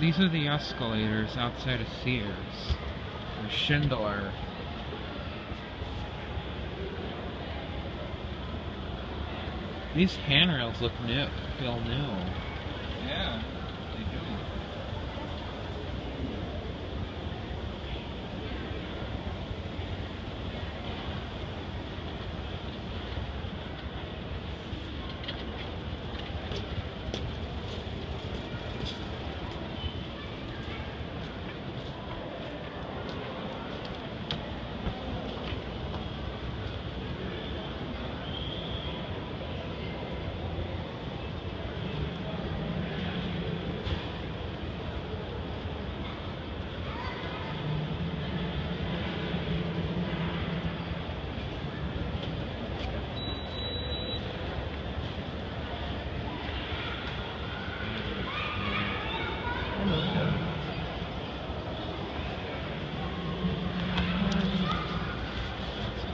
These are the escalators outside of Sears. Or Schindler. These handrails look new. Feel new. Yeah, Hello.